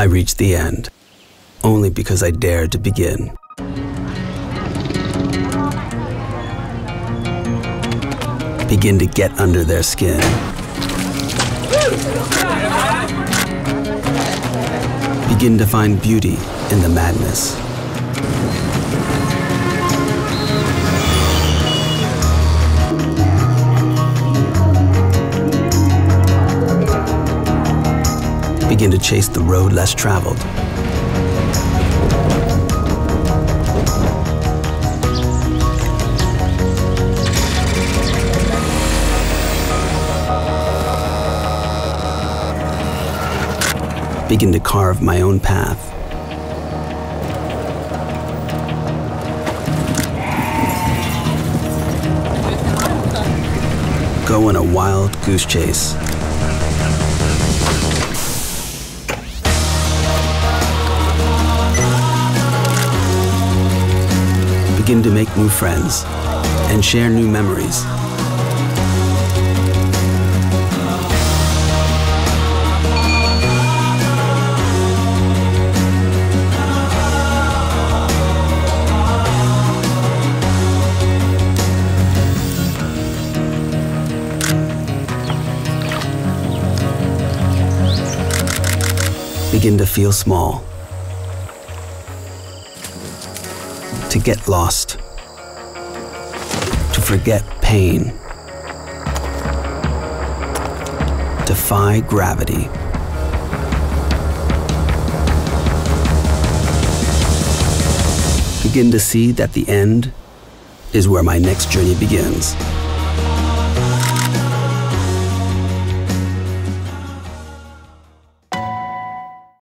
I reached the end, only because I dared to begin. Begin to get under their skin. Begin to find beauty in the madness. Begin to chase the road less traveled. Begin to carve my own path. Go on a wild goose chase. Begin to make new friends and share new memories. Begin to feel small. To get lost. To forget pain. Defy gravity. Begin to see that the end is where my next journey begins.